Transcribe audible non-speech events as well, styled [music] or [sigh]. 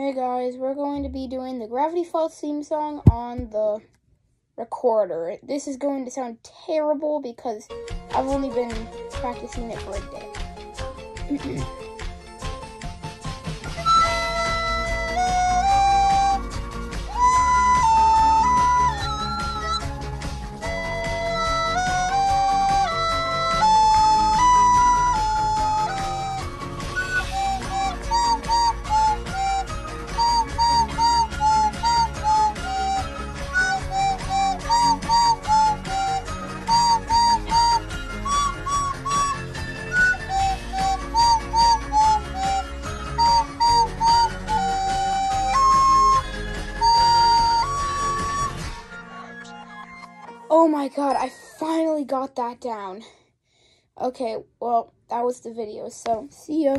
Hey guys, we're going to be doing the Gravity Falls theme song on the recorder. This is going to sound terrible because I've only been practicing it for a day. [clears throat] Oh my god, I finally got that down. Okay, well, that was the video, so see ya.